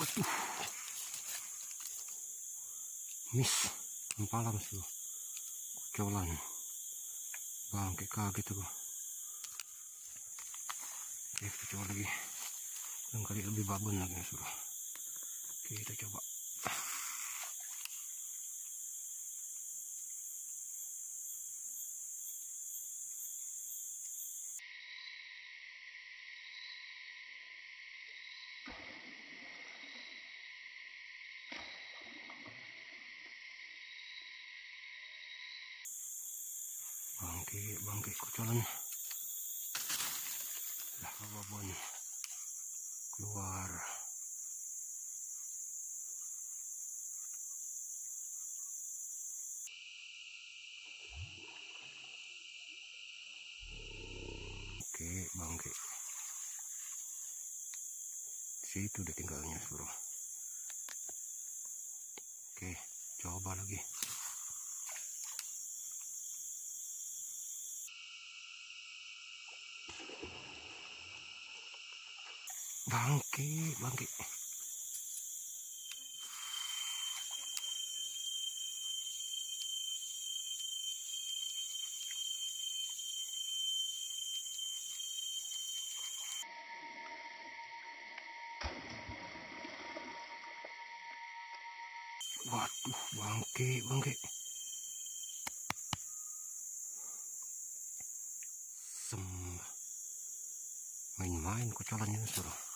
waduh. Miss empalan sih kucolan bangke kaget aku oke kita coba lagi. Dan kali lebih babon lagi oke kita coba bangke bangke kocolan lah babon keluar. Oke bangke. Situ dia tinggalnya suruh oke coba lagi bangke bangke waduh bangke bangke sem main-main kocolannya suruh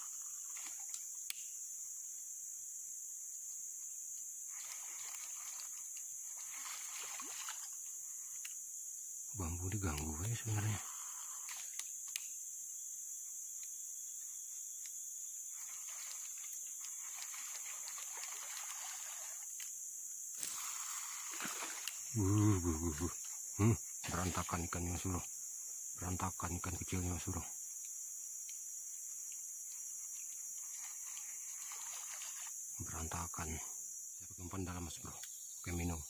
bambu diganggu ya sebenarnya. Uh, uh, uh, uh. Hmm, berantakan ikannya suruh berantakan ikan kecilnya suruh berantakan. Saya pegang dalam mas bro? Oke minum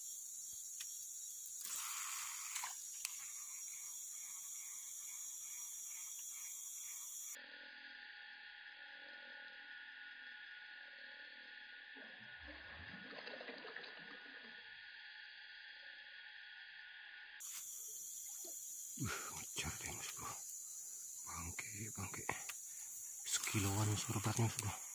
ngejar deh bro. Bangke, bangke. Sekiloan suruh beratnya sudah.